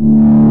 Música